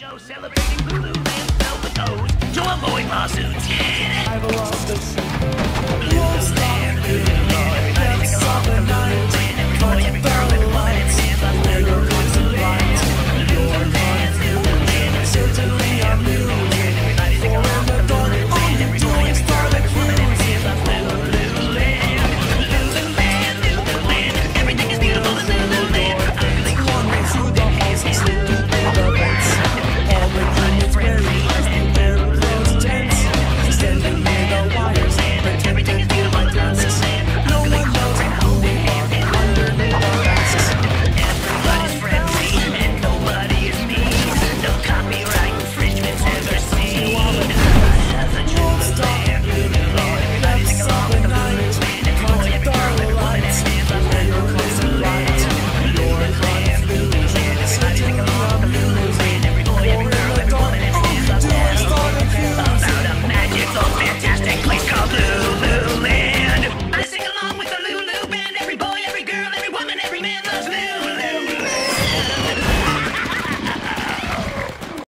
show celebrating the blue man's Velvet Toes to avoid lawsuits. Yeah.